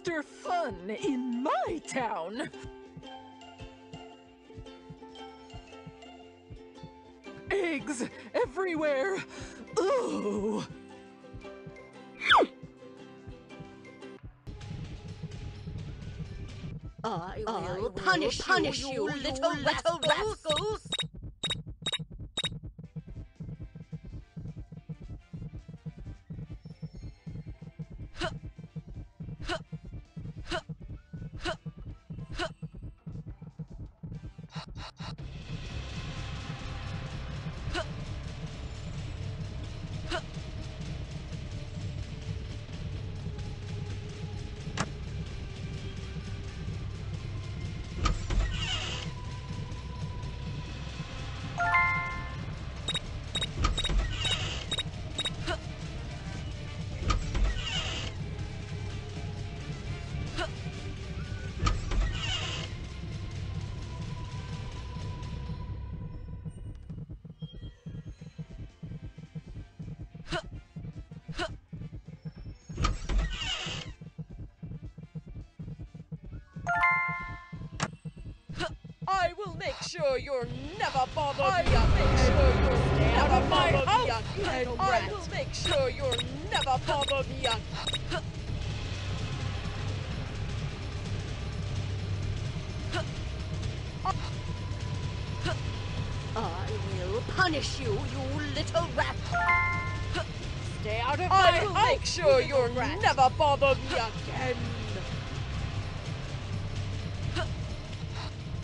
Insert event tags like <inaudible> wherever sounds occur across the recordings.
Mr. Fun in my town. Eggs everywhere. Ooh. I will, punish, punish you, you little, little rascals. I sure you're never bothered I will make sure you're never out of my house, I will make sure you're never bothered. I will punish you, you little rat. Stay out of I my will make sure you're rat. never bothered me again.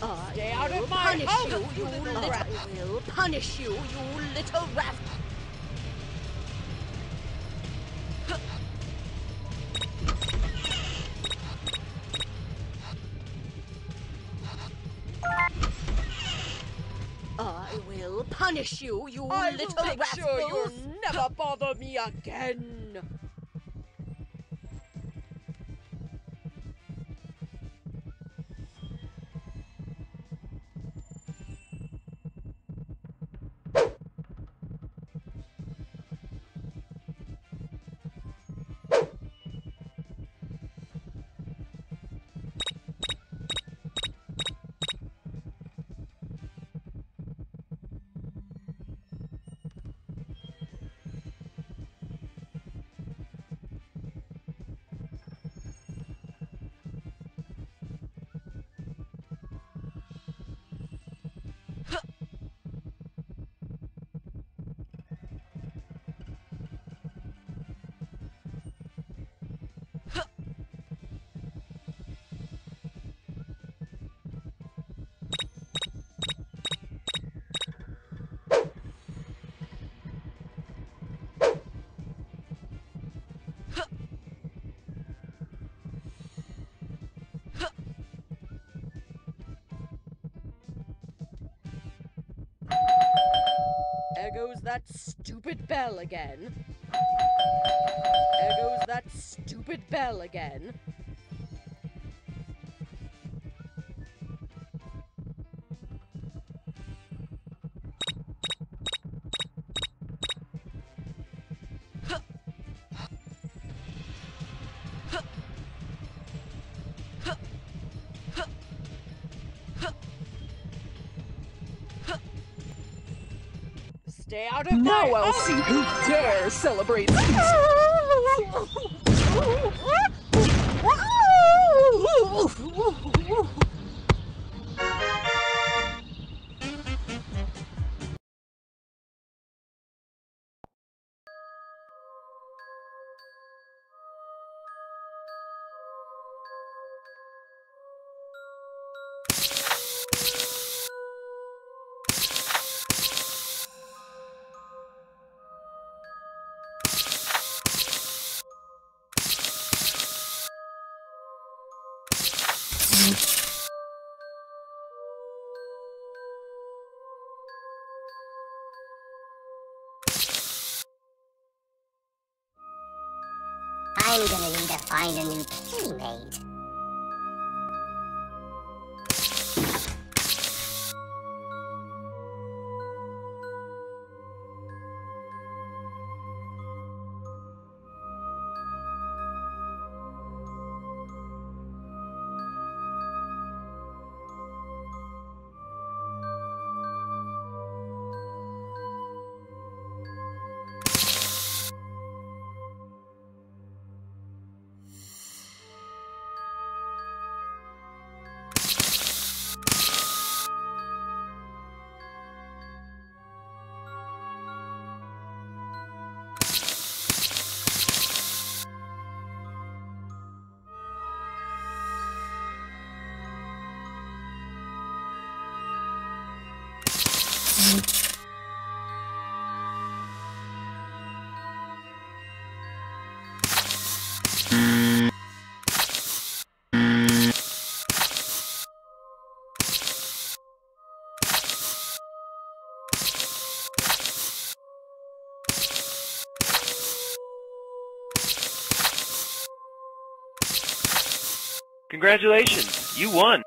I Stay out will of my punish house, you, you you little rat. I will punish you, you little rat. I will punish you, you I little will make sure you'll never bother me again. That stupid bell again. There goes that stupid bell again. Stay out of Now my I'll see who dares celebrate <laughs> I'm gonna need to find a new Congratulations, you won!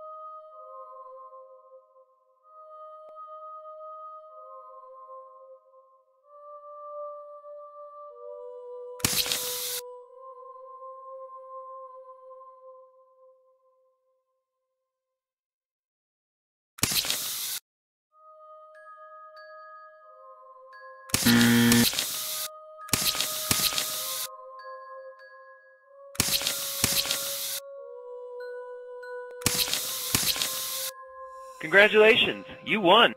Congratulations, you won!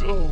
So